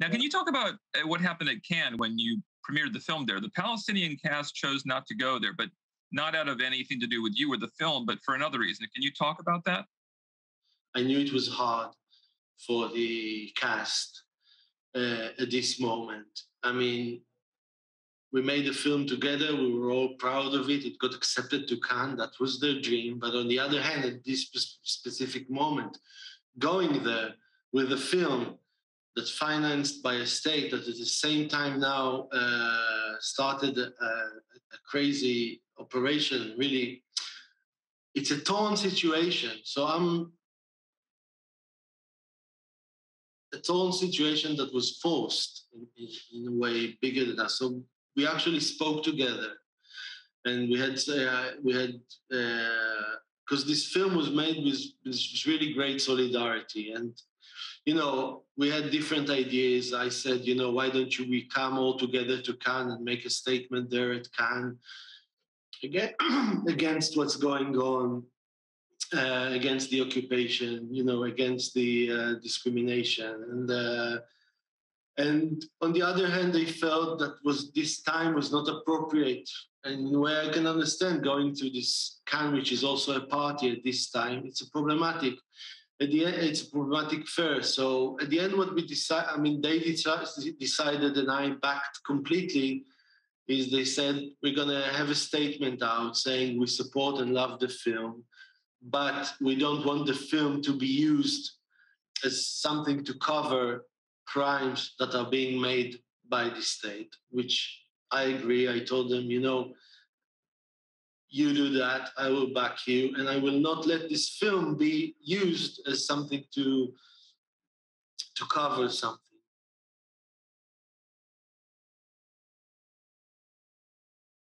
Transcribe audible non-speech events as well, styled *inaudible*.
Now, can you talk about uh, what happened at Cannes when you premiered the film there? The Palestinian cast chose not to go there, but not out of anything to do with you or the film, but for another reason. Can you talk about that? I knew it was hard for the cast uh, at this moment. I mean, we made the film together. We were all proud of it. It got accepted to Cannes. That was their dream. But on the other hand, at this specific moment, going there with a film that's financed by a state that at the same time now uh, started a, a, crazy operation, really, it's a torn situation. So I'm a torn situation that was forced in, in, in a way bigger than us. So we actually spoke together, and we had uh, we had because uh, this film was made with, with really great solidarity and you know, we had different ideas. I said, you know, why don't you we come all together to Cannes and make a statement there at Cannes *clears throat* against what's going on, uh, against the occupation, you know, against the uh, discrimination, and uh, and on the other hand, they felt that was this time was not appropriate. And where I can understand going to this Cannes, which is also a party at this time, it's a problematic. At the end, it's a problematic fair. So at the end, what we decide, I mean, they decided, and I backed completely, is they said we're gonna have a statement out saying we support and love the film, but we don't want the film to be used as something to cover crimes that are being made by the state, which I agree. I told them, you know, you do that, I will back you, and I will not let this film be used as something to to cover something.